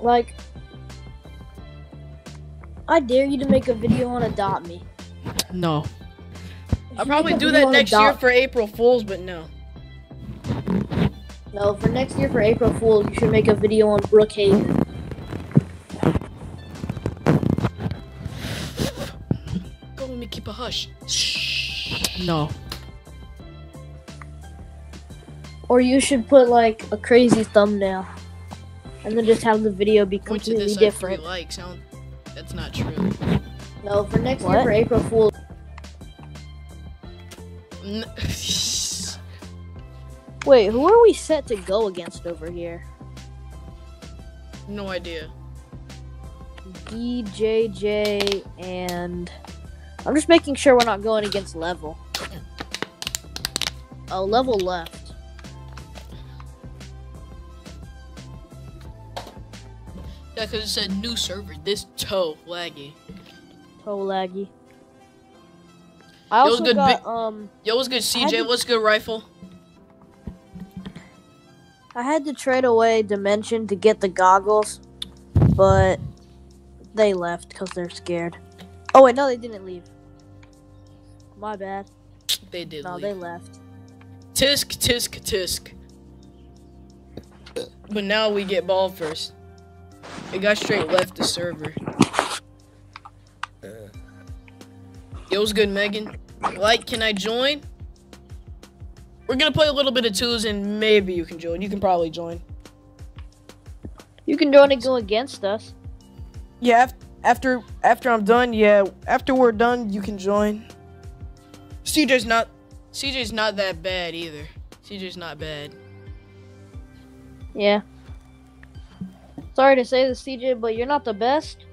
Like, I dare you to make a video on Adopt Me. No. I'll probably do that next year for April Fools, but no. No, for next year for April Fools, you should make a video on Brookhaven. Go let me keep a hush. Shh. No. Or you should put like a crazy thumbnail, and then just have the video be Point to completely this I different. likes. I don't, that's not true. No, for next year for April Fool, Wait, who are we set to go against over here? no idea. DJJ and I'm just making sure we're not going against level. Oh, level left. Yeah, because it said new server. This toe laggy. Toe laggy. I was also good got um Yo, what's good, CJ? to- What's good, rifle? I had to trade away Dimension to get the goggles, but they left because they're scared. Oh wait, no, they didn't leave. My bad. They did No, leave. they left. Tisk, tisk, tisk. But now we get ball first. It got straight left the server. Yo, what's good, Megan? Like, can I join? We're gonna play a little bit of twos and maybe you can join. You can probably join. You can join and go against us. Yeah, after after I'm done, yeah, after we're done, you can join. CJ's not CJ's not that bad either. CJ's not bad. Yeah. Sorry to say this, CJ, but you're not the best.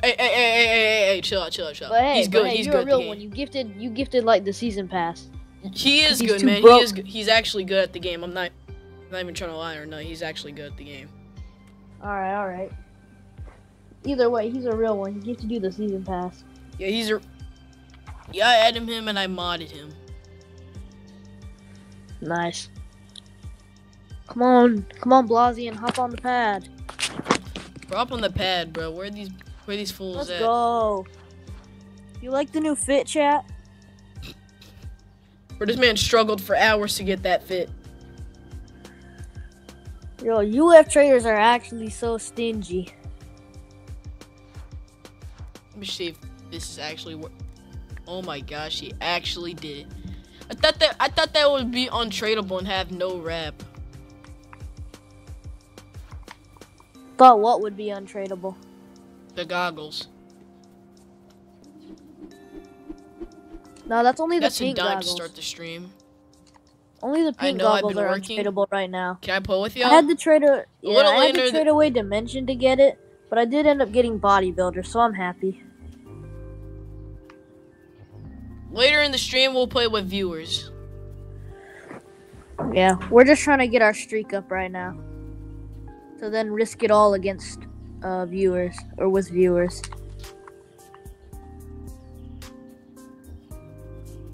Hey, hey, hey, hey, hey, hey, hey, chill out, chill out, chill out. But hey, he's good. hey, he's you're good. a real one. You gifted, you gifted like the season pass. He is He's good, man. broke. He is. Good. He's actually good at the game. I'm not. I'm not even trying to lie or no. He's actually good at the game. All right, all right. Either way, he's a real one. You get to do the season pass. Yeah, he's a. Yeah, I added him and I modded him. Nice. Come on, come on, Blasey, and hop on the pad. Bro, up on the pad, bro. Where are these? Where are these fools Let's at? go. You like the new fit chat? Bro, this man struggled for hours to get that fit. Yo, UF traders are actually so stingy. Let me see if this is actually what. Oh my gosh, he actually did it. I thought that I thought that would be untradeable and have no rep. Thought what would be untradeable? The goggles. No, that's only the That's a pink dime to start the stream. Only the I pink know, goggles are working. untradeable right now. Can I pull with y'all? had to trade a yeah, little I had to trade away Dimension to get it, but I did end up getting Bodybuilder, so I'm happy. Later in the stream, we'll play with viewers. Yeah, we're just trying to get our streak up right now. So then risk it all against uh, viewers or with viewers.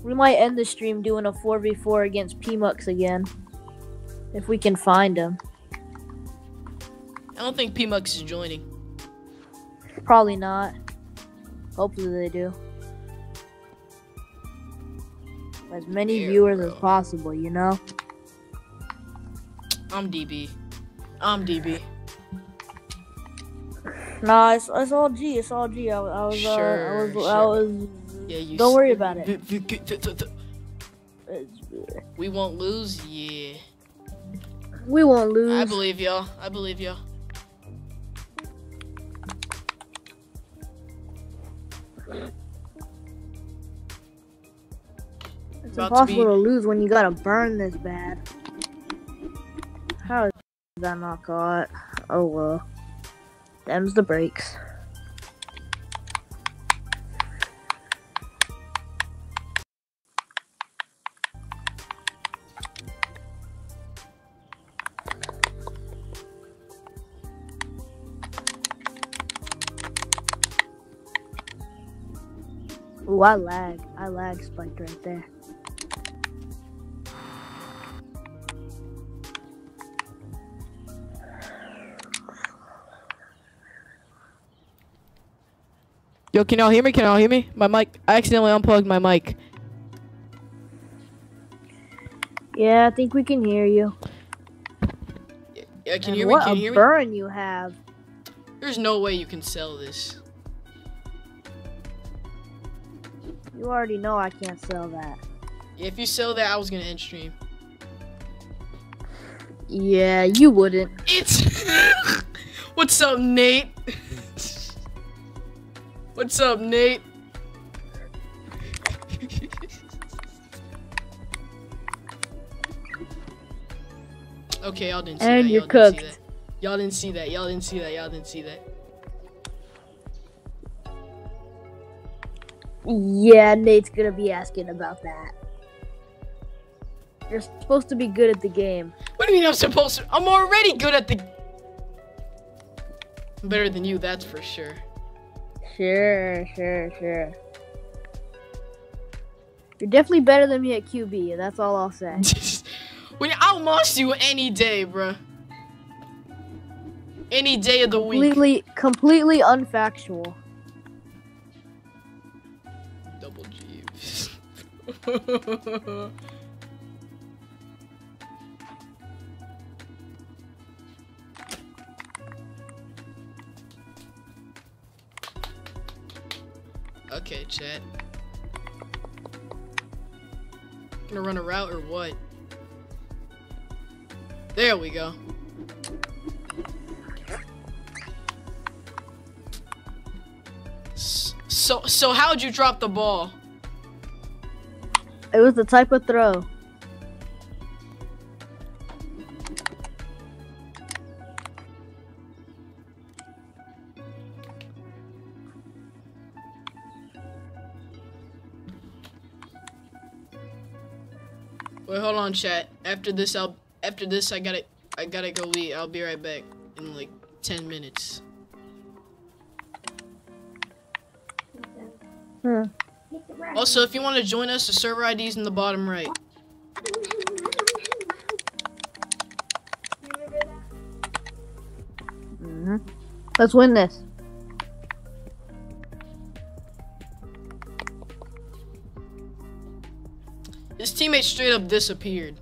We might end the stream doing a 4v4 against P-Mux again. If we can find him. I don't think P-Mux is joining. Probably not. Hopefully they do. As many viewers as possible, you know? I'm DB. I'm DB. Nah, it's, it's all G. It's all G. I, I was, uh, I Sure, was, I sure. was. Yeah, you. Don't s- worry about it. We won't lose. Yeah. We won't lose. I believe y'all. I believe y'all. It's about to be- impossible to lose when you gotta burn this bad. That not caught? Oh well. Them's the breaks. Ooh, I lag. I lag spiked right there. Yo, can y'all hear me? Can y'all hear me? My mic. I accidentally unplugged my mic. Yeah, I think we can hear you. Yeah, can And you hear me? what Can a you hear me? burn you have. There's no way you can sell this. You already know I can't sell that. Yeah, if you sell that, I was gonna end stream. Yeah, you wouldn't. It's what's up, Nate? what's up, Nate? okay, y'all didn't see And that. you're y'all didn't see cooked. that. Y'all didn't see that. Y'all didn't see that. Y'all didn't see that. Yeah, Nate's gonna be asking about that. You're supposed to be good at the game. What do you mean I'm supposed to? I'm already good at the. I'm better than you, that's for sure. Sure, sure, sure. You're definitely better than me at QB. That's all I'll say. when I'll moss you any day, bruh. Any day of the week. Completely, completely unfactual. Double G. okay, chat. Gonna run a route or what? There we go. So, so how'd you drop the ball? It was the type of throw. On, chat. After this, I'll. After this, I gotta. I gotta go eat. I'll be right back in like ten minutes. Hmm. Also, if you want to join us, the server ID is in the bottom right. hmm Let's win this. His teammate straight up disappeared.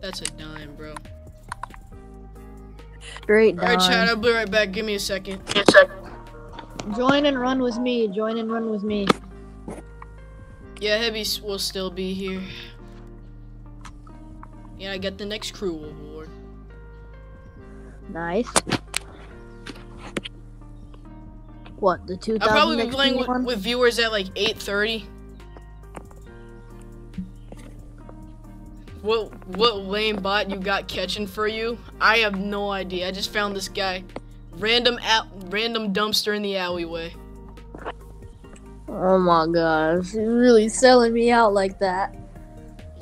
That's a dime, bro. Straight Alright, down. chat. I'll be right back. Give me a second. Join and run with me. Join and run with me. Yeah, Heavy will still be here. Yeah, I got the next crew award. Nice. What the two I'll probably be playing with, with viewers at like 8:30. What what lame bot you got catching for you? I have no idea. I just found this guy, random at random dumpster in the alleyway. Oh my gosh, you're really selling me out like that.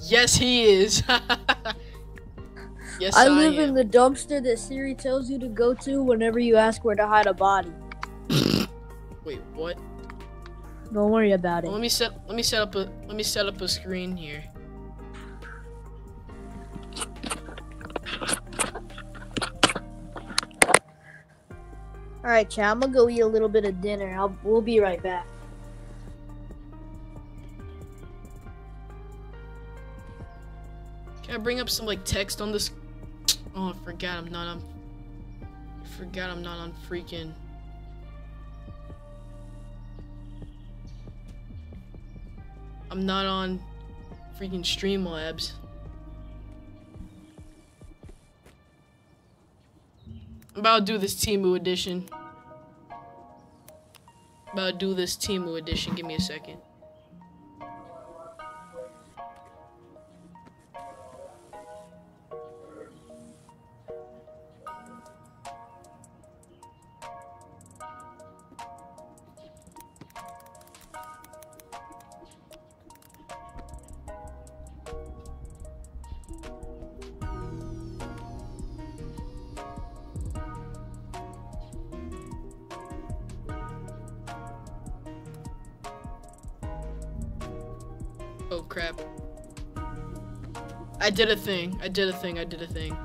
Yes, he is. yes, I, I live am. in the dumpster that Siri tells you to go to whenever you ask where to hide a body. Wait, what? Don't worry about it. let me set let me set up a let me set up a screen here. All right, chat. I'm gonna go eat a little bit of dinner. I'll we'll be right back. Can I bring up some like text on this? Oh, I forgot I'm not on. I forgot I'm not on freaking. I'm not on freaking Streamlabs. I'm about to do this Temu edition. I'm About to do this Temu edition. Give me a second. Did a thing. I did a thing. I did a thing.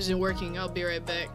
Isn't working. I'll be right back.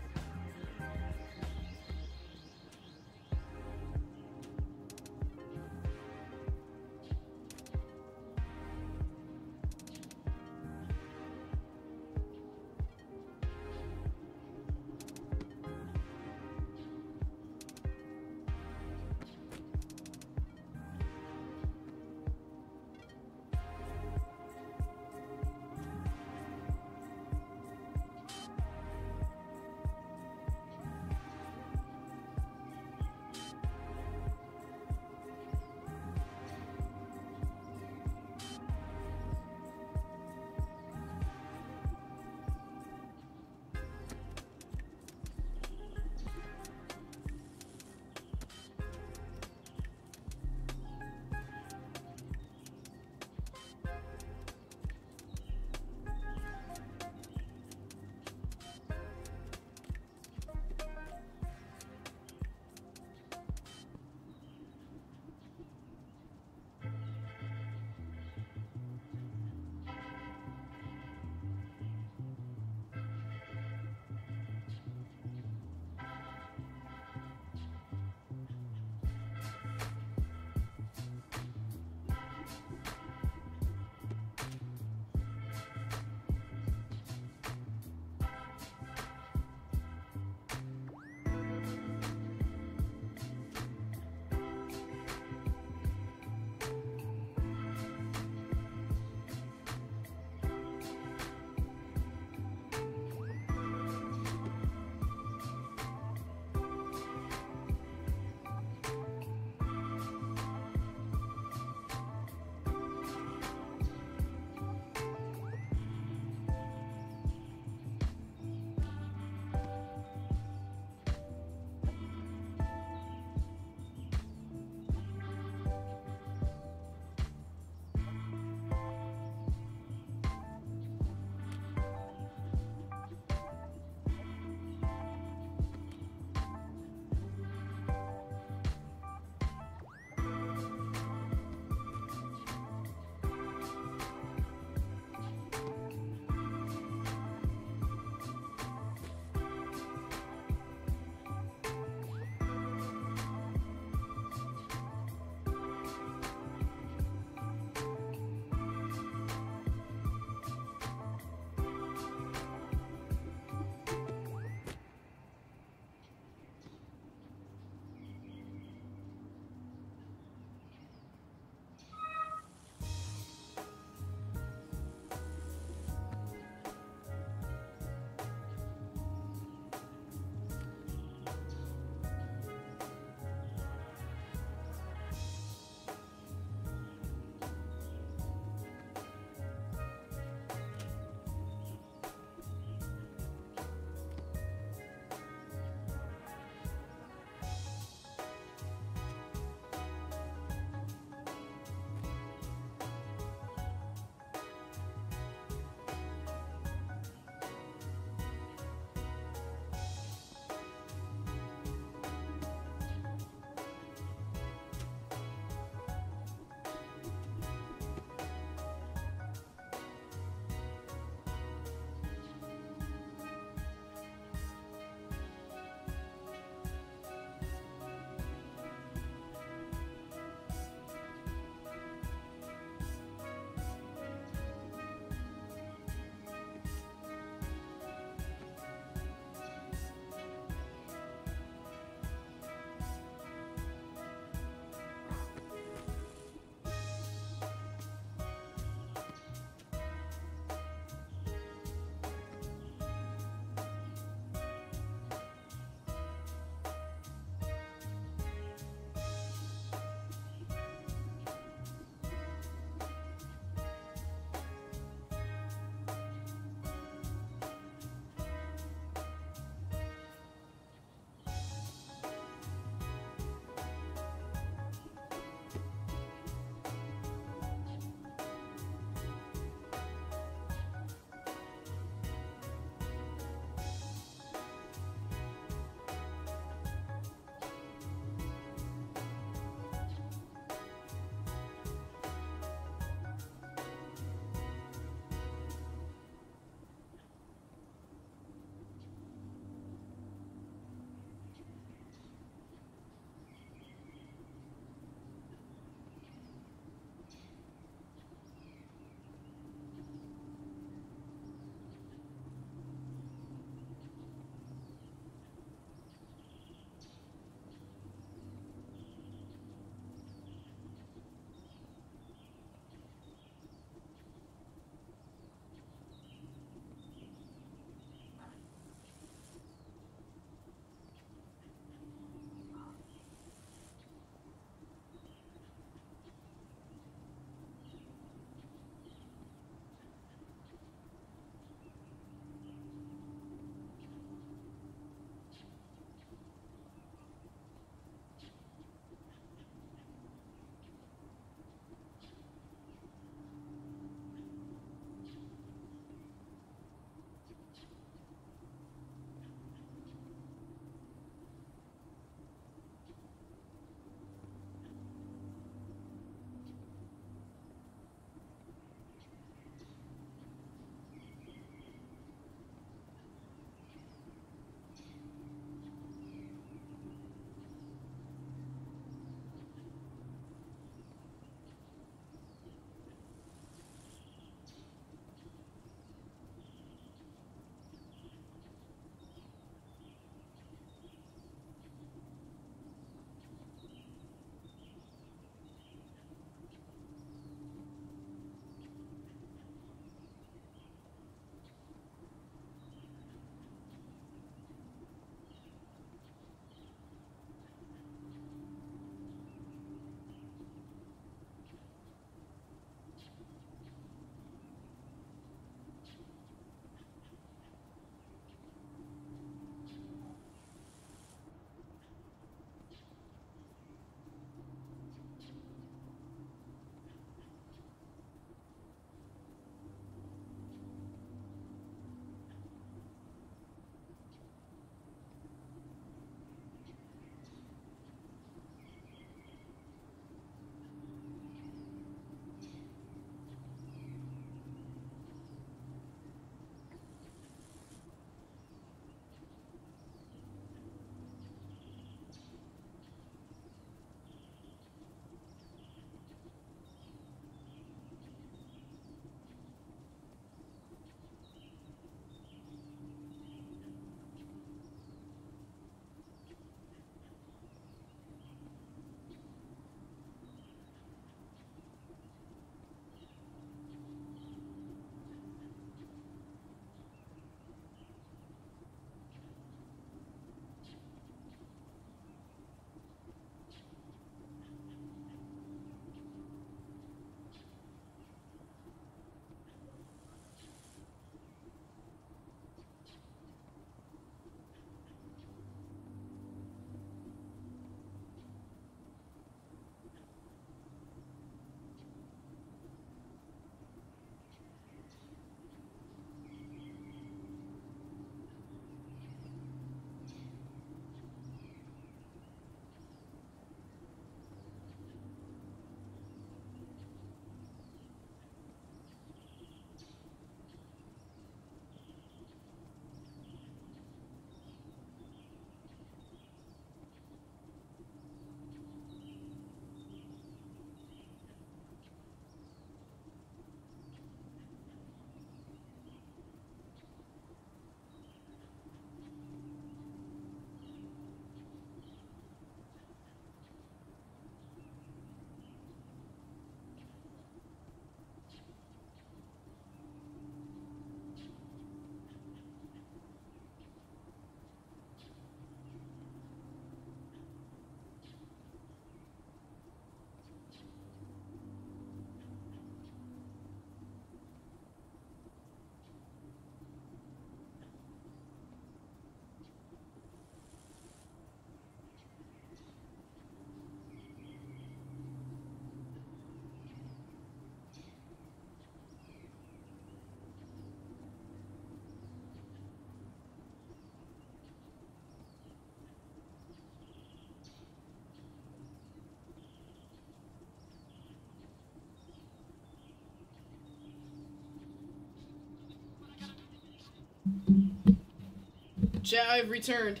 I've returned.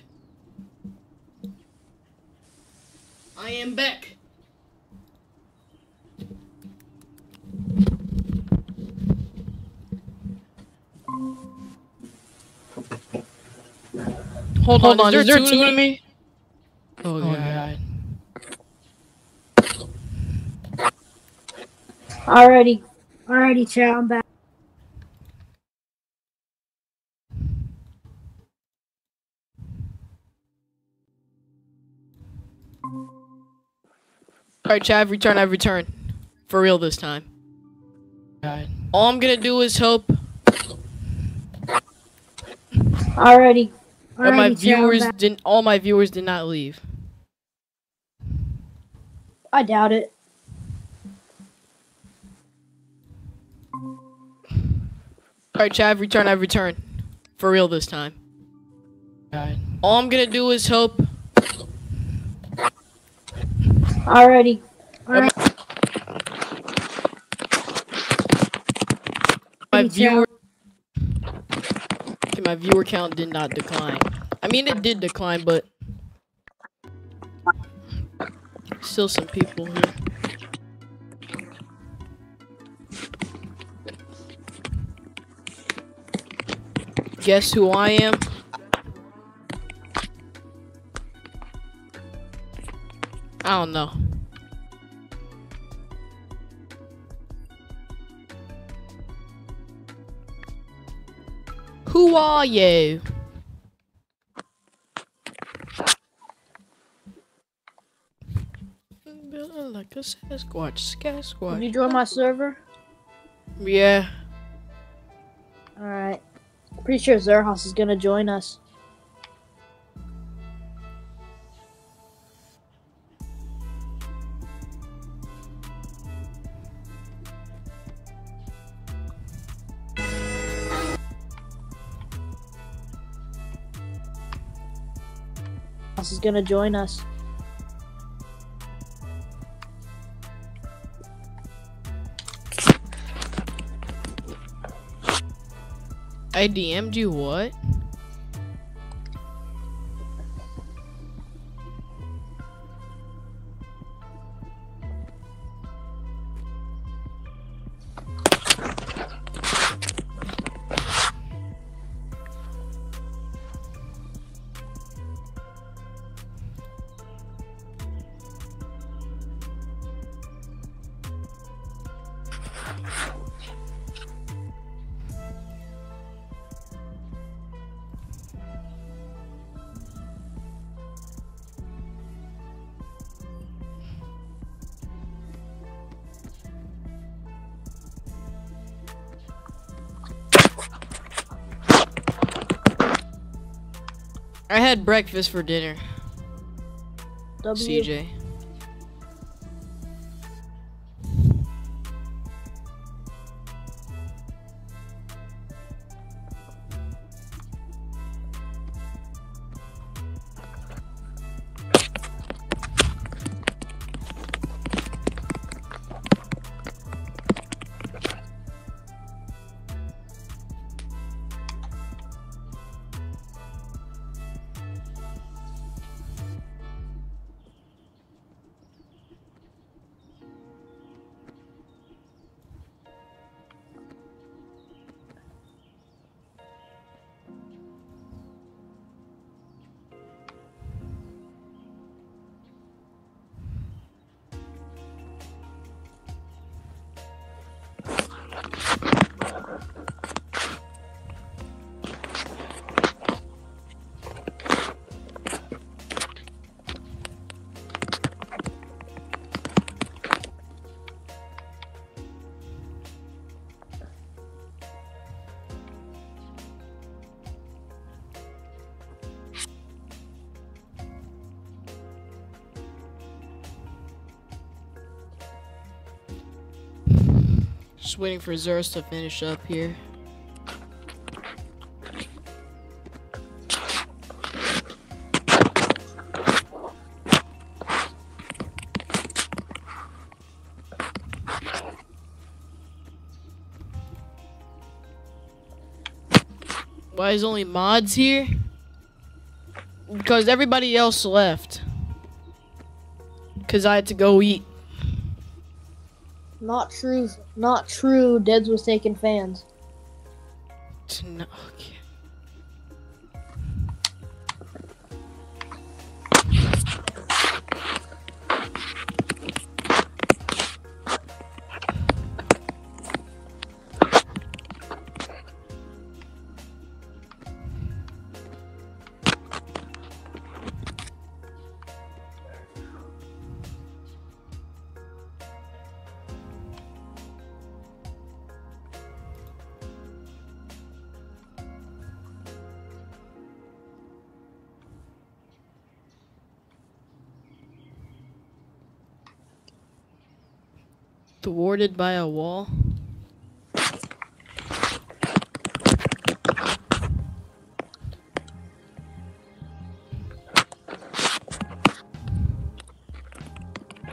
I am back. Hold, Hold on, on, is there, is there two two of of me? Oh, oh god. Alrighty, alrighty, chat. I'm back. Alright, chat, I've returned, I've returned. For real this time. All I'm gonna do is hope Alrighty, all my alrighty, chat. I'm viewers didn't all my viewers did not leave. I doubt it. Alright, chat, I've returned, I've returned. For real this time. All I'm gonna do is hope Alrighty, alright. my viewer Okay, my viewer count did not decline. I mean it did decline, but still some people here. Guess who I am? I don't know. Who are you? Like a Sasquatch, Can Sasquatch. you join my server? Yeah. Alright. Pretty sure Zerhos is gonna join us. Gonna join us. I DM'd you what? I had breakfast for dinner, W. CJ. Waiting for Zerus to finish up here. Why is only mods here? Because everybody else left. Because I had to go eat. Not true. Not true. Deadz was taking fans. Thwarted by a wall?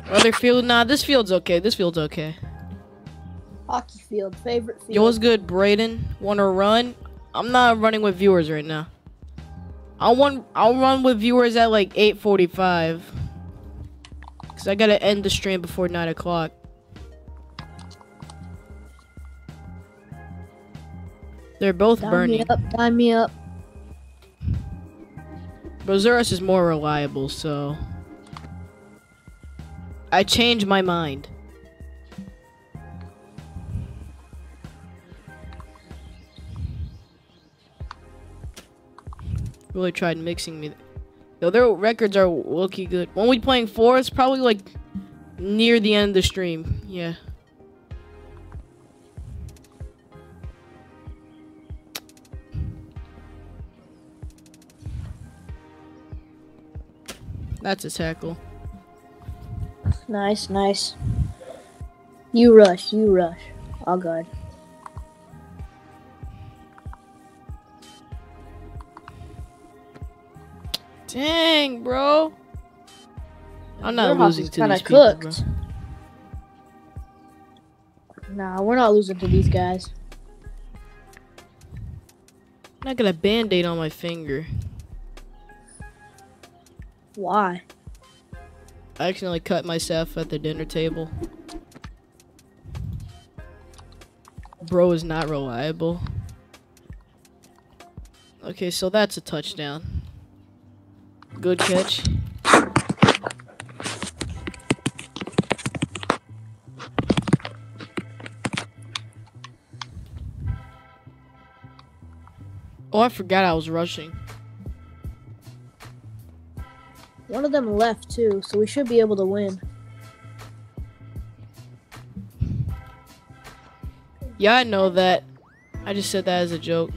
Other field? Nah, this field's okay. This field's okay. Hockey field. Favorite field. Yo, what's good, Brayden? Want to run? I'm not running with viewers right now. I'll want. I'll run with viewers at like 8:45. Cause I gotta end the stream before nine o'clock. They're both Dime burning. me up. Dime me up. Bozurus is more reliable, so I changed my mind. Really tried mixing me. Yo, their records are looking good. When we playing four, it's probably like near the end of the stream. Yeah. That's a tackle. Nice, nice. You rush. You rush. Oh, I'll guard. Dang, bro. I'm not Your losing to these people, bro. cooked. Nah, we're not losing to these guys. I'm not gonna band-aid on my finger. Why? I accidentally cut myself at the dinner table. Bro is not reliable. Okay, so that's a touchdown. Good catch. Oh, I forgot I was rushing. One of them left too, so we should be able to win. Yeah, I know that. I just said that as a joke.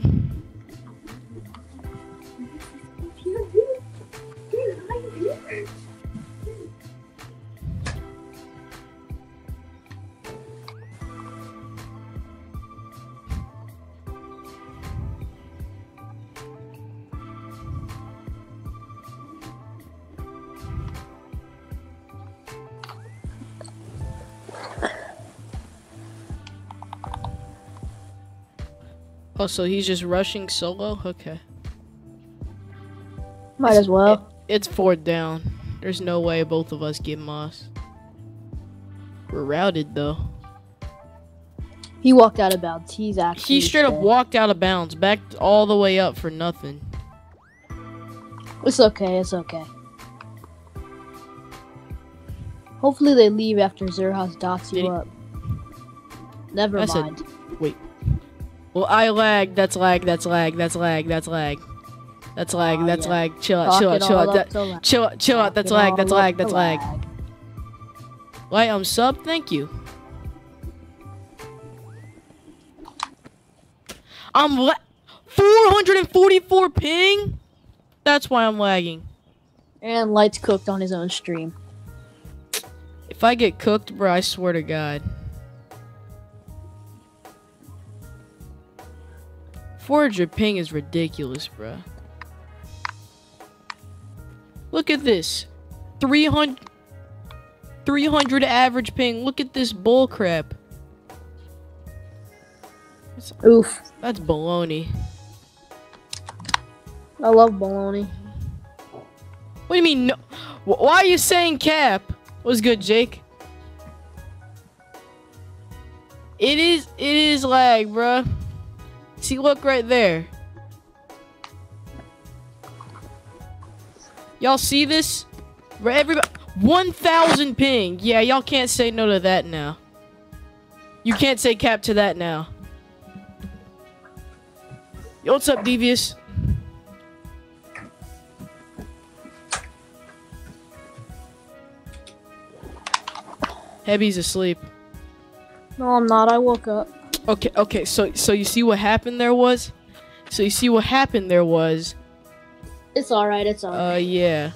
Oh, so he's just rushing solo? Okay. Might as well. It's fourth down. There's no way both of us get Moss. We're routed though. He walked out of bounds. He's actually. He straight up walked out of bounds, backed all the way up for nothing. It's okay. It's okay. Hopefully they leave after Zerhas dots you up. Never mind. Well, I lag. That's lag. That's lag. That's lag. That's lag. That's lag. Aw, That's yeah. lag. Chill out. Chill out. Chill out. That-. Chill out. Chill out. That's lag. That's lag. That's lag. Light on sub. Thank you. I'm la- 444 ping. That's why I'm lagging. And lights cooked on his own stream. If I get cooked, bro, I swear to God. 400 ping is ridiculous, bro. Look at this. 300 300 average ping. Look at this bull crap. Oof. That's baloney. I love baloney. What do you mean no? Why are you saying cap? What's good, Jake? It is it is lag, bruh. See, look right there. Y'all see this? Everybody, 1,000 ping. Yeah, y'all can't say no to that now. You can't say cap to that now. Yo, what's up, Devious? Heavy's asleep. No, I'm not. I woke up. Okay, okay, so so you see what happened there was? So you see what happened there was It's all right. It's all right. Uh, yeah.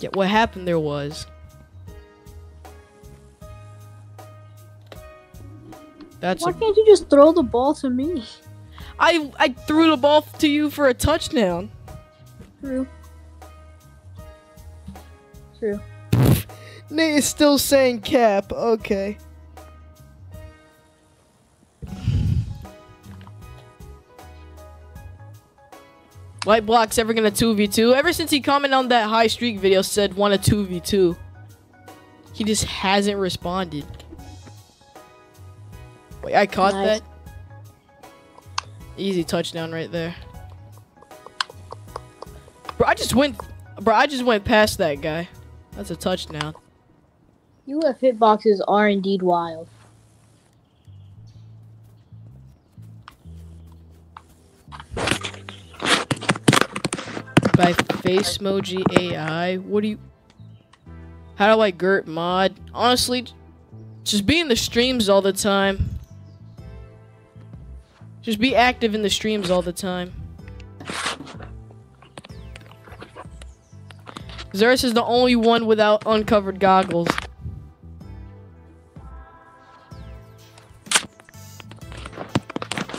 Yeah, what happened there was. That's Why a, can't you just throw the ball to me? I I threw the ball to you for a touchdown. True. True. Nate is still saying cap. Okay. Light Block's ever gonna 2v2. Ever since he commented on that high streak video said want a 2v2. He just hasn't responded. Wait, I caught Nice. that. Easy touchdown right there. Bro, I just went bro, I just went past that guy. That's a touchdown. UF hitboxes are indeed wild. By Face Emoji AI. What do you How do I Gert mod? Honestly, just be in the streams all the time. Just be active in the streams all the time. Zerus is the only one without uncovered goggles.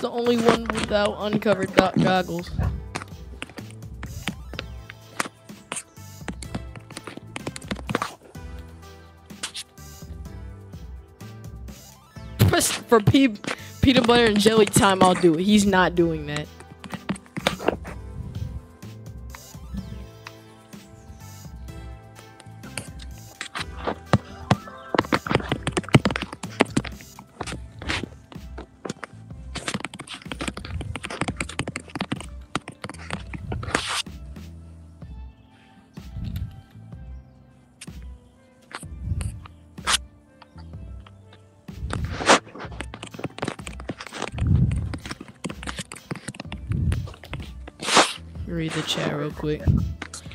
The only one without uncovered go- goggles. For pe- peanut butter and jelly time, I'll do it. He's not doing that. Quick.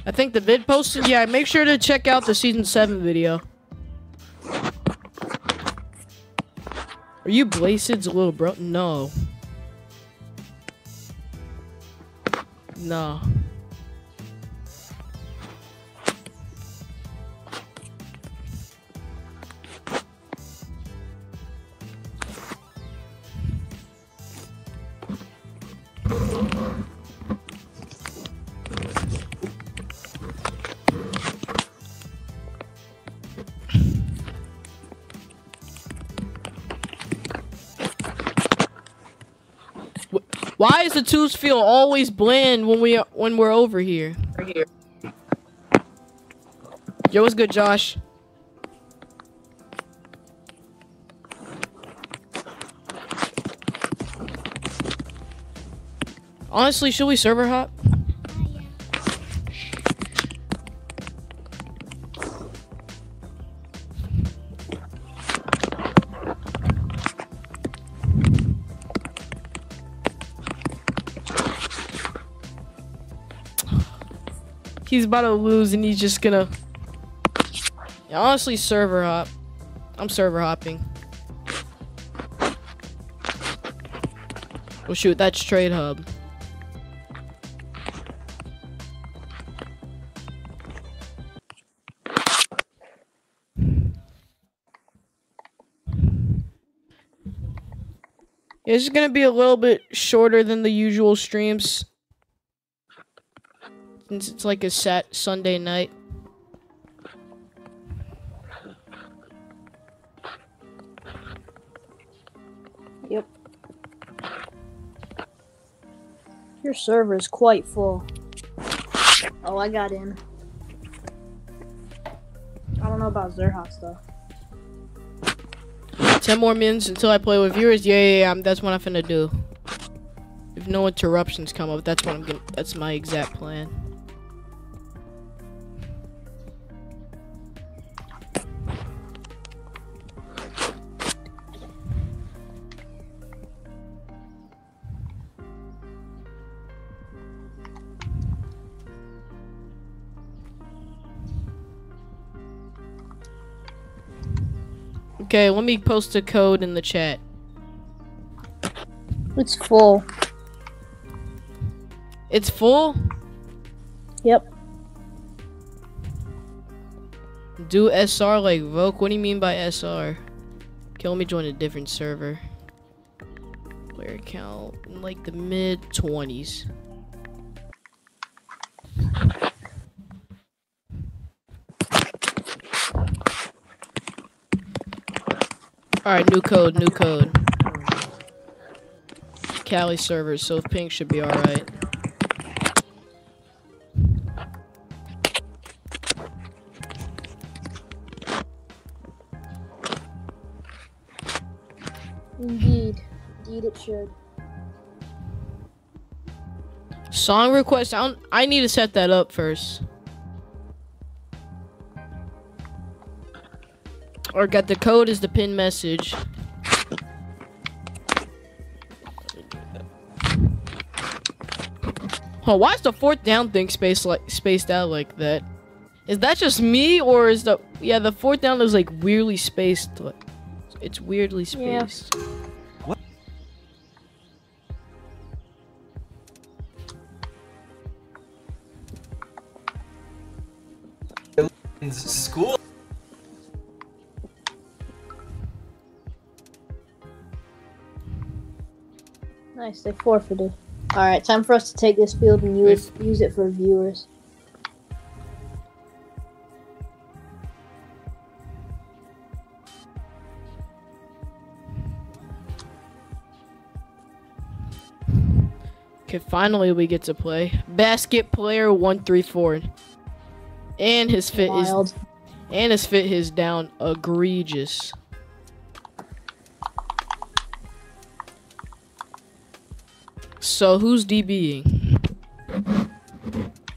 I think the vid posted. Yeah, make sure to check out the season seven video. Are you Blacid's little bro? No. No. Why is the twos feel always bland when we when we're over here? Yo, what's good, Josh? Honestly, should we server hop? He's about to lose and he's just gonna. Yeah, honestly, server hop. I'm server hopping. Oh shoot, that's trade hub. It's gonna be a little bit shorter than the usual streams. Since it's like a set Sunday night. Yep. Your server is quite full. Oh, I got in. I don't know about Zerhas though. Ten more minutes until I play with viewers. Yeah, yeah, yeah. I'm, that's what I'm finna do. If no interruptions come up, that's what I'm gonna. That's my exact plan. Okay, let me post a code in the chat. It's full. It's full? Yep. Do SR like Voke? What do you mean by SR? Okay, let me join a different server. Player count in like the mid 20s. Alright, new code, new code. Cali servers, so ping should be alright. Indeed. Indeed it should. Song request. I don't, I need to set that up first. Or got the code as the pin message. Oh, why is the fourth down thing spaced like spaced out like that? Is that just me or is the yeah the fourth down is like weirdly spaced? like- It's weirdly Yeah. spaced. in school. Nice, they forfeited. Alright, time for us to take this field and use use it for viewers. Okay, finally we get to play. Basket player one three four. And his fit is and his fit is down egregious. So who's DBing?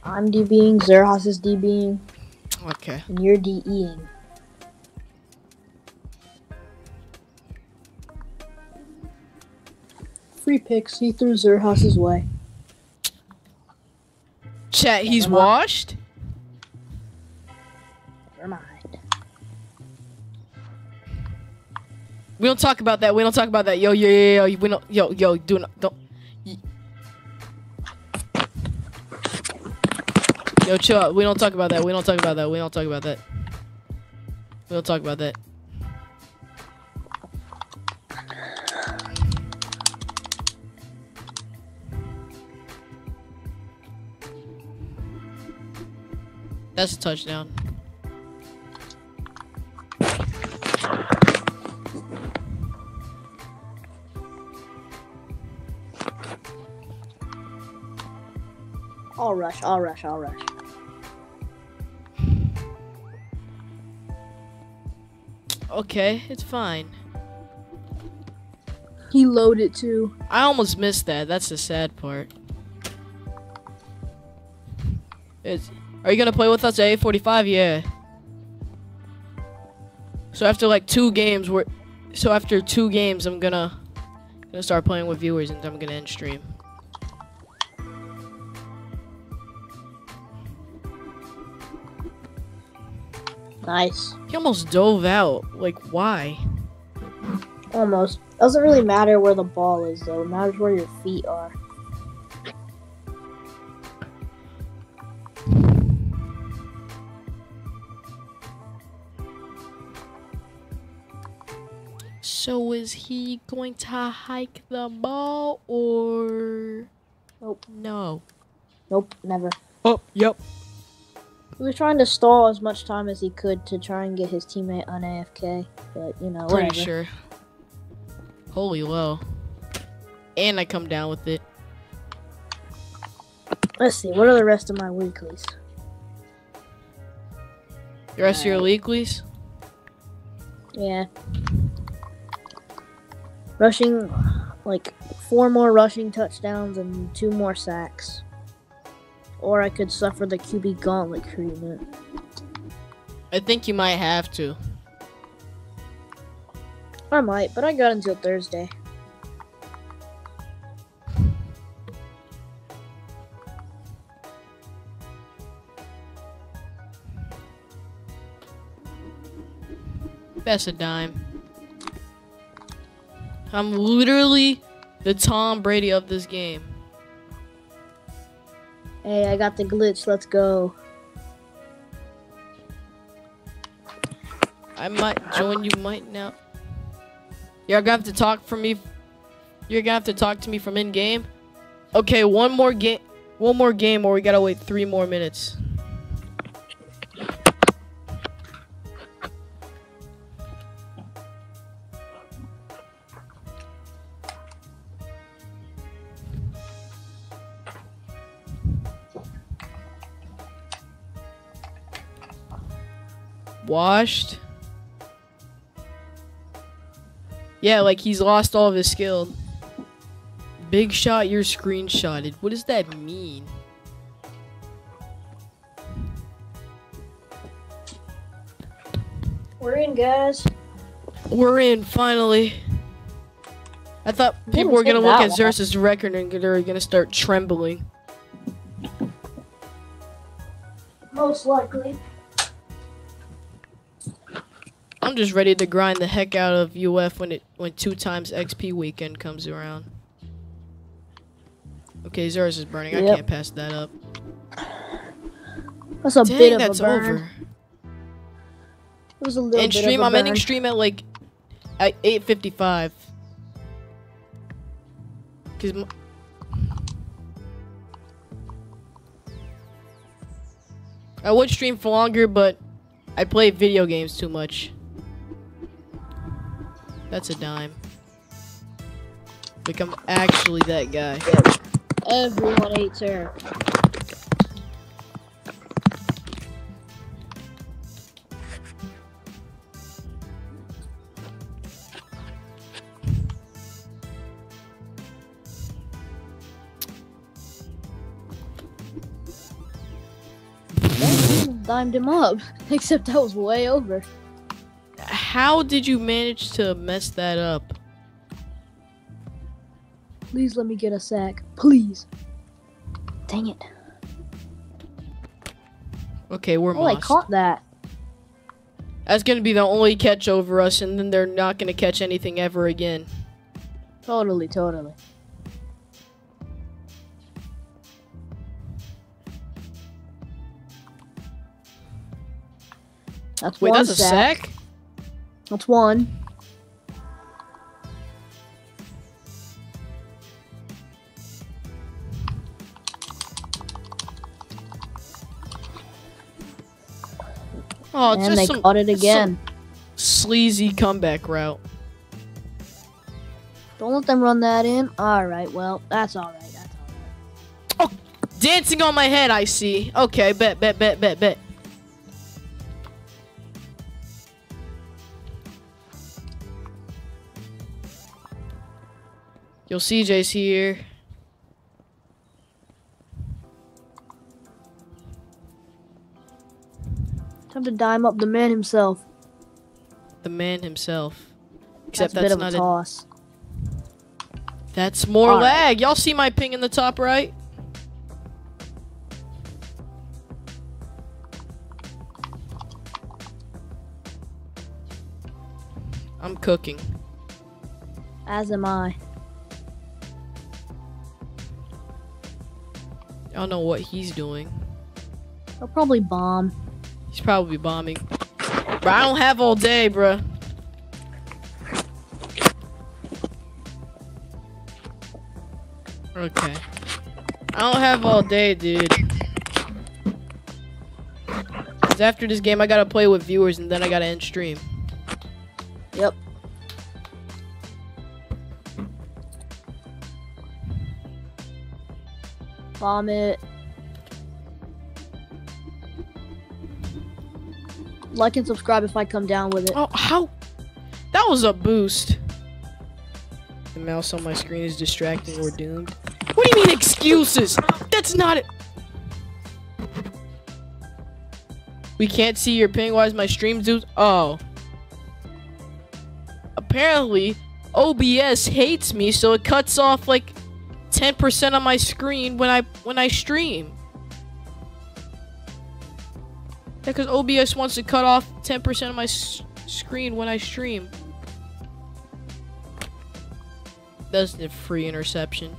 I'm DBing, Zerhas is DBing, Okay. and you're DEing. Free pick, see through Zerhas's way. Chat, he's Never washed? Never mind. We don't talk about that. We don't talk about that. Yo, yo, yo, yo. We don't. Yo, yo. Do not. Don't. Yo, chill out. We don't talk about that. We don't talk about that. We don't talk about that. We don't talk about that. That's a touchdown. I'll rush, I'll rush, I'll rush. Okay, it's fine. He loaded too. I almost missed that. That's the sad part. It's, are you gonna play with us at 8:45? Yeah. So after like two games, we're so after two games, I'm gonna gonna start playing with viewers and I'm gonna end stream. Nice. He almost dove out. Like why? Almost. Doesn't really matter where the ball is though. It matters where your feet are. So is he going to hike the ball or Nope. no? Nope, never. Oh, yep. He was trying to stall as much time as he could to try and get his teammate on AFK, but you know, Pretty whatever. sure. Holy low. And I come down with it. Let's see. What are the rest of my weeklies? The rest of your uh, weeklies? Yeah. Rushing, like four more rushing touchdowns and two more sacks. Or I could suffer the QB gauntlet treatment. I think you might have to. I might, but I got until Thursday. That's a dime. I'm literally the Tom Brady of this game. Hey, I got the glitch. Let's go. I might join you might now. You're gonna have to talk for me. You're gonna have to talk to me from in game. Okay, one more game. One more game, or we gotta wait three more minutes. Washed. Yeah, like he's lost all of his skill. Big shot, you're screenshotted. What does that mean? We're in, guys. We're in, finally. I thought people were gonna look at Xerxes' record and they were gonna start trembling. Most likely. I'm just ready to grind the heck out of UF when it when two times XP weekend comes around. Okay, Xerxes is burning. I can't pass that up. That's a Dang, bit of that's a burn. over. It was a little End bit stream. of a I'm ending stream at like at 8:55. Cause I would stream for longer, but I play video games too much. That's a dime. Like I'm actually that guy. Everyone hates her. Dimed him up, except that was way over. How did you manage to mess that up? Please let me get a sack. Please. Dang it. Okay, we're Oh, I caught that. That's gonna be the only catch over us, and then they're not gonna catch anything ever again. Totally, totally. That's Wait, one that's a sack. That's one. Oh, it's and just they some caught it again. sleazy comeback route. Don't let them run that in. All right, well, that's all right. That's all right. Oh, dancing on my head, I see. Okay, bet, bet, bet, bet, bet. Yo, CJ's here. Time to dime up the man himself. The man himself. Except that's, that's, a bit not of a a. toss. That's more lag. Y'all see my ping in the top right? I'm cooking. As am I. I don't know what he's doing. They'll probably bomb. He's probably bombing. But I don't have all day, bruh. Okay. I don't have all day, dude. 'Cause after this game, I gotta play with viewers and then I gotta end stream. Vomit. Like and subscribe if I come down with it. Oh, how? That was a boost. The mouse on my screen is distracting or doomed. What do you mean excuses? That's not it. We can't see your ping. Why is my stream dude? Oh. Apparently, OBS hates me, so it cuts off like 10% on my screen when I when I stream. Yeah, because OBS wants to cut off 10% of my s- screen when I stream. That's the free interception.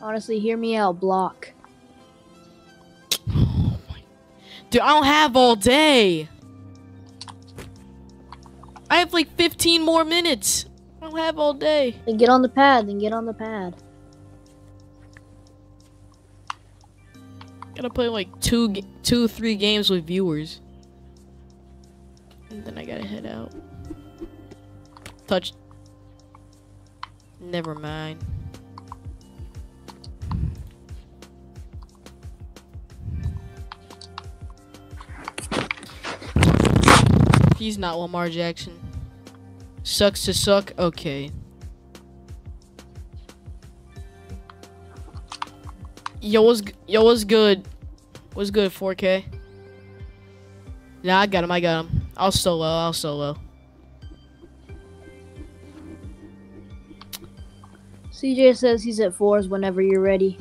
Honestly, hear me out, block. Dude, I don't have all day. I have like 15 more minutes. I don't have all day. Then get on the pad, then get on the pad. Gotta play like two, two, three games with viewers. And then I gotta head out. Touch. Never mind. He's not Lamar Jackson. Sucks to suck. Okay. Yo, what's g- yo, what's good? What's good? 4K. Nah, I got him. I got him. I'll solo. I'll solo. CJ says he's at fours whenever you're ready.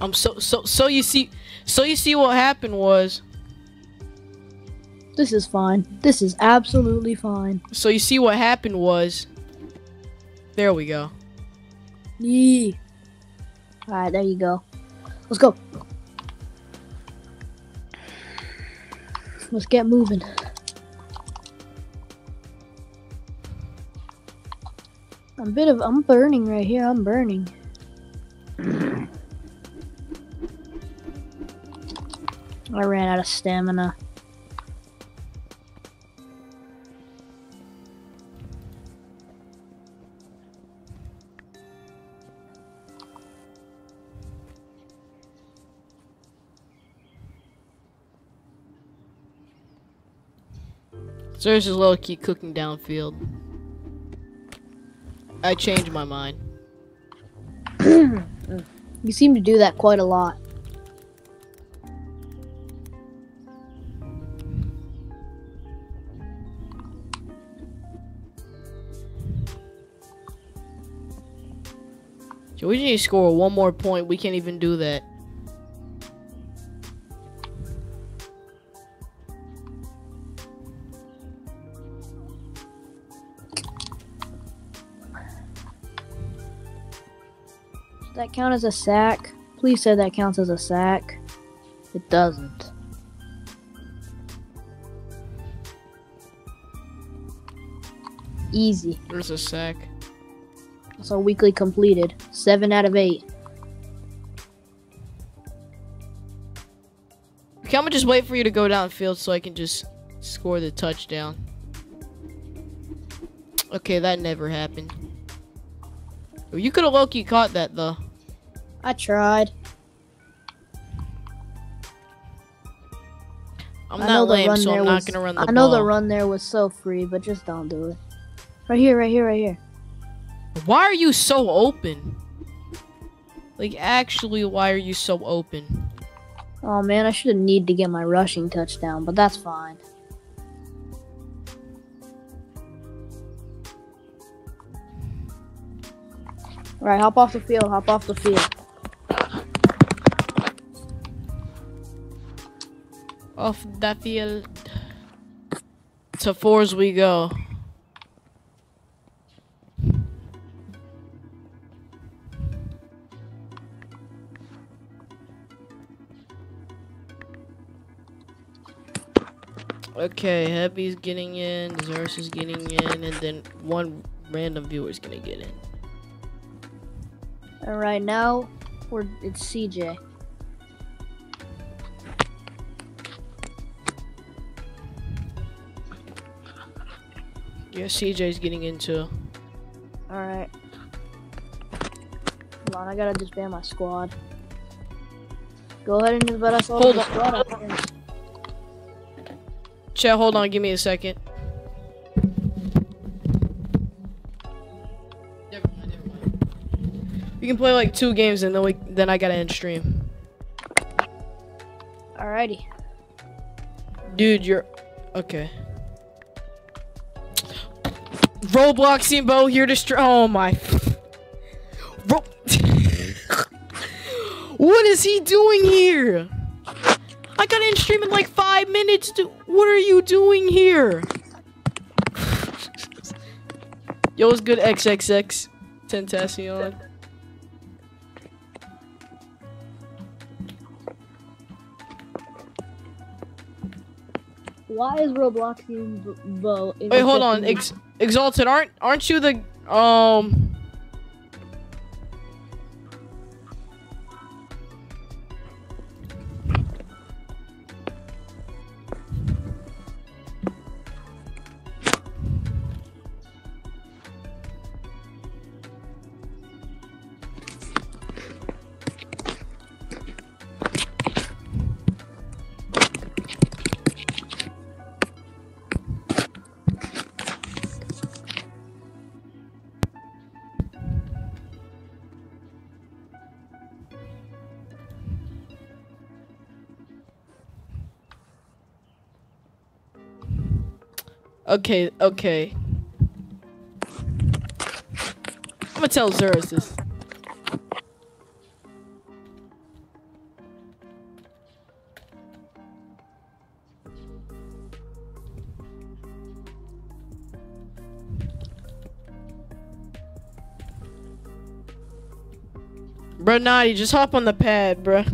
I'm so so so you see so you see what happened was This is fine. This is absolutely fine. so you see what happened was there we go. Yee. Alright, there you go. Let's go. Let's get moving. I'm a bit of I'm burning right here. I'm burning. I ran out of stamina. This is low key cooking downfield. I changed my mind. You seem to do that quite a lot. We just need to score one more point. We can't even do that. Does that count as a sack? Please say that counts as a sack. It doesn't. Easy. There's a sack. So weekly completed. Seven out of eight. Okay, I'm gonna just wait for you to go downfield so I can just score the touchdown. Okay, that never happened. You could have low-key caught that though. I tried. I'm I not lame, so I'm not gonna run the I ball. know the run there was so free, but just don't do it. Right here, right here, right here. Why are you so open? Like, actually, why are you so open? Oh man, I should have need to get my rushing touchdown, but that's fine. Alright, hop off the field, hop off the field. Off the field. To fours we go. Okay, Happy's getting in, Zerus is getting in, and then one random viewer is gonna get in. All right, now we're it's CJ. Yeah, CJ's getting into. All right. Hold on, I gotta disband my squad. Go ahead and invite us all Hold to the on. Chat, hold on, give me a second. You can play like two games and then we then I gotta end stream. Alrighty. Dude, you're okay. Roblox Simbo here to str- Oh my. Ro- what is he doing here? I got in stream in like five minutes. To- what are you doing here? Yo, it's good, XXX Tentacion? Why is Roblox being v- vo- Wait, hold on. Ex- Exalted, aren't aren't you the um? Okay, okay. I'm gonna tell Zerus this. Bro, Naughty, just hop on the pad, bro.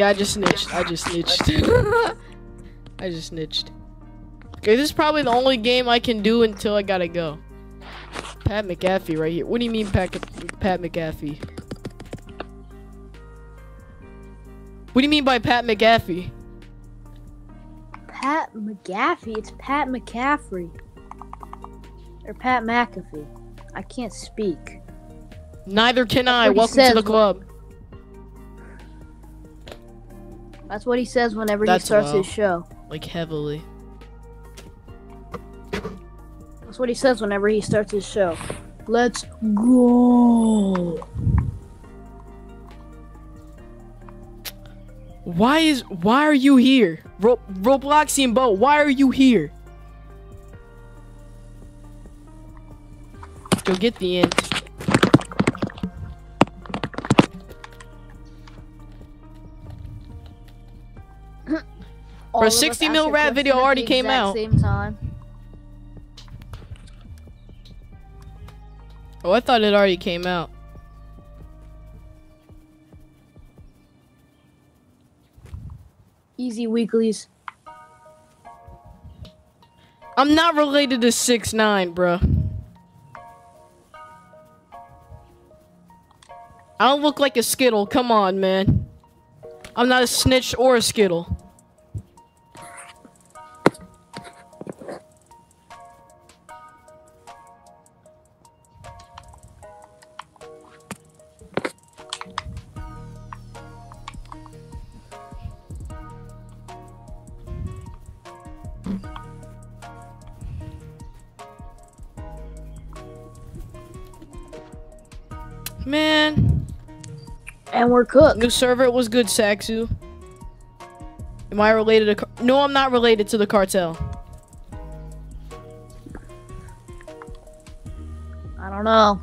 Yeah, I just snitched. I just snitched. I just snitched. Okay, this is probably the only game I can do until I gotta go. Pat McAfee right here. What do you mean, Pat, Pat McAfee? What do you mean by Pat McAfee? Pat McAfee. It's Pat McCaffrey. Or Pat McAfee. I can't speak. Neither can I. Welcome to the club. That's what he says whenever That's he starts well. his show. Like heavily. That's what he says whenever he starts his show. Let's go. Why is why are you here? Ro- Robloxian Bo, why are you here? Go get the end. Us 60 mil a rap video already came out. Same time. Oh, I thought it already came out. Easy weeklies. I'm not related to six nine, bruh. I don't look like a Skittle. Come on, man. I'm not a snitch or a Skittle. or cook. New server, was good, Saxu. Am I related to... No, I'm not related to the cartel. I don't know.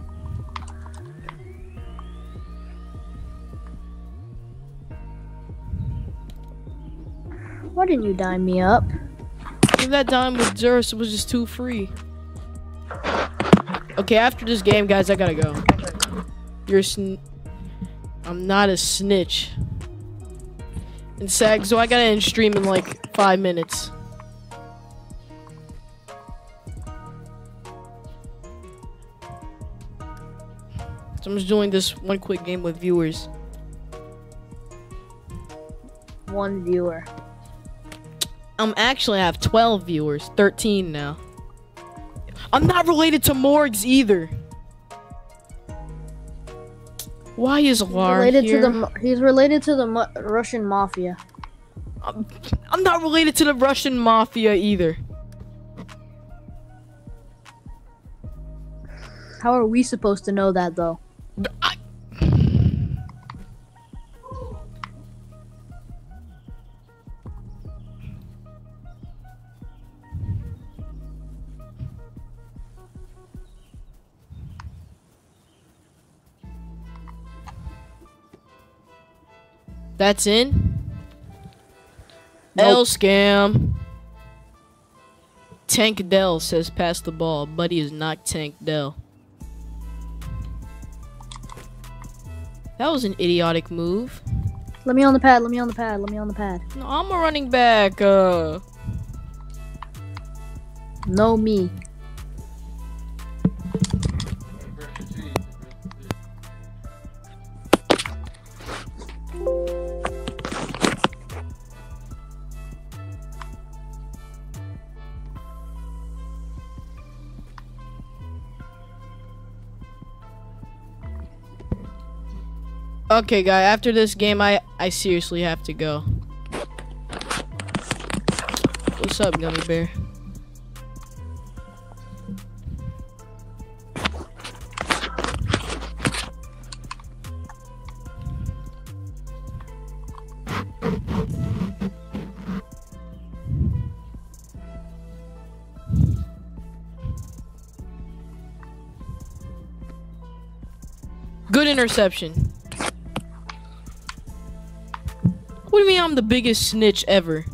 Why didn't you dime me up? If that dime with Zerus was just too free. Okay, after this game, guys, I gotta go. You're... I'm not a snitch. And Sag, so I gotta end stream in like five minutes. So I'm just doing this one quick game with viewers. One viewer. I'm actually I have 12 viewers, 13 now. I'm not related to Morgs either. Why is Lar related here? to the he's related to the Russian mafia. I'm, I'm not related to the Russian mafia either. How are we supposed to know that though? That's in. L scam. Tank Dell says pass the ball. Buddy is not Tank Dell. That was an idiotic move. Let me on the pad. Let me on the pad. Let me on the pad. No, I'm a running back. Uh, No me. Okay, guy. After this game, I I seriously have to go. What's up, gummy bear? Good interception. What do you mean I'm the biggest snitch ever?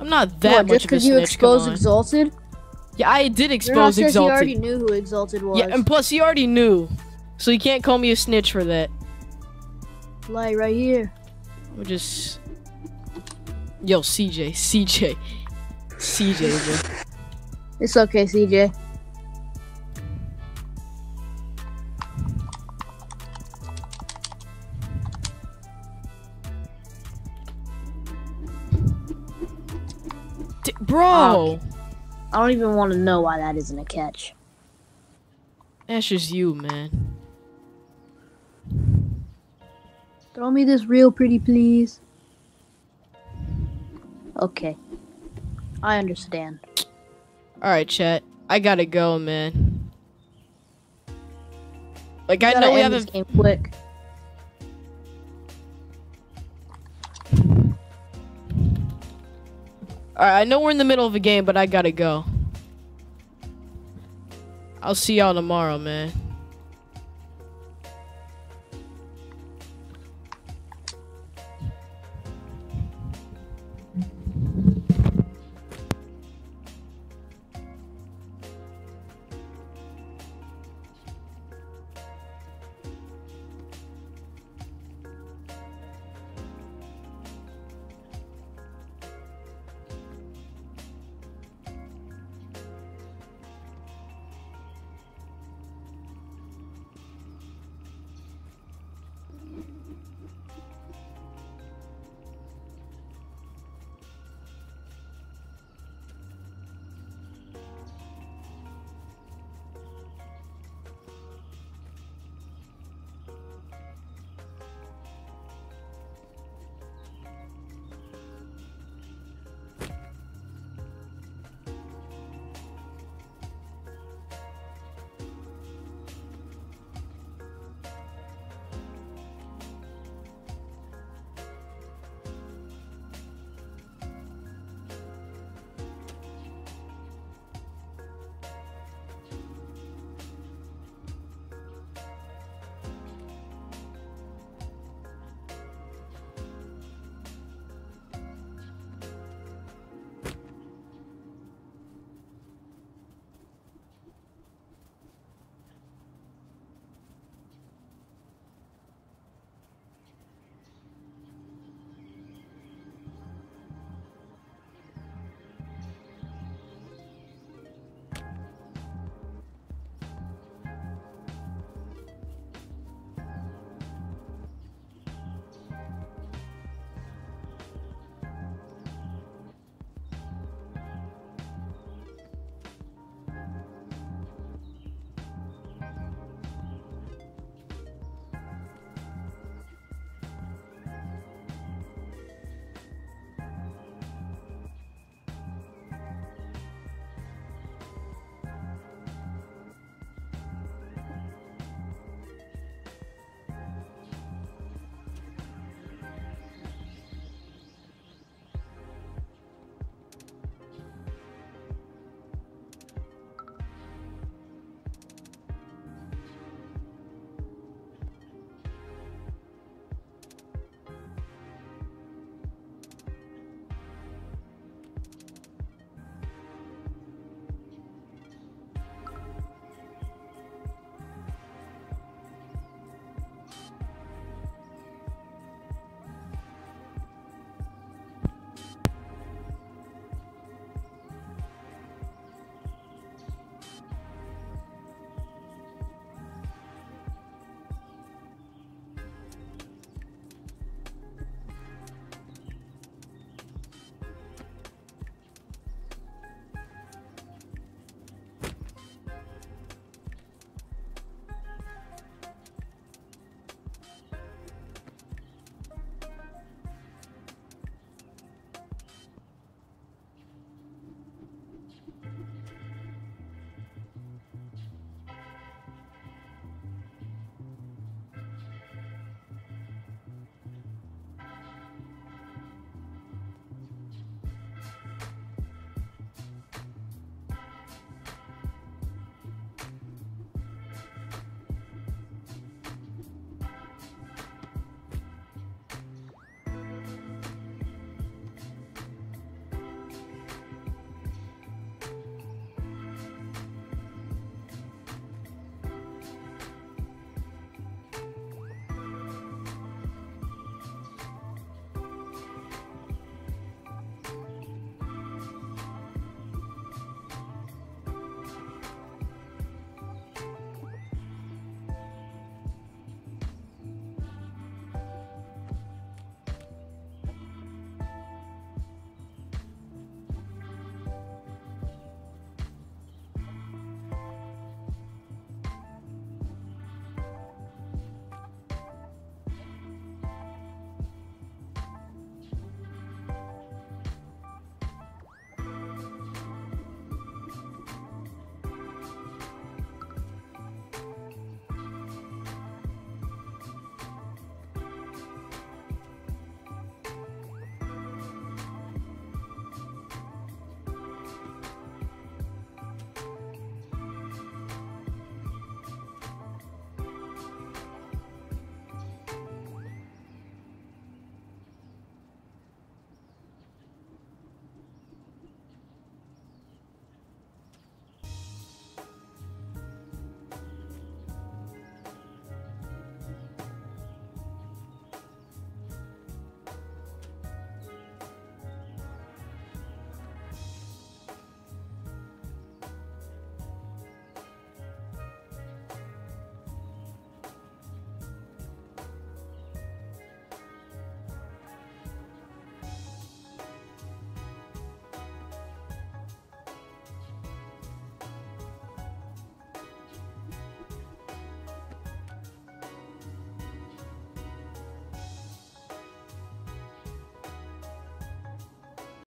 I'm not that what, much just of a snitch. because you exposed. Exalted? yeah, I did expose says he already knew who Exalted was. Yeah, and plus he already knew, so you can't call me a snitch for that. Light right here. We're just, yo, CJ, CJ, CJ, bro. It's okay, CJ. D- bro, I don't even want to know why that isn't a catch. that's just you, man. Throw me this real pretty, please. Okay. I understand. All right, chat. I gotta go, man. Like I know we end this haven't. game quick. All right, I know we're in the middle of a game, but I gotta go. I'll see y'all tomorrow, man.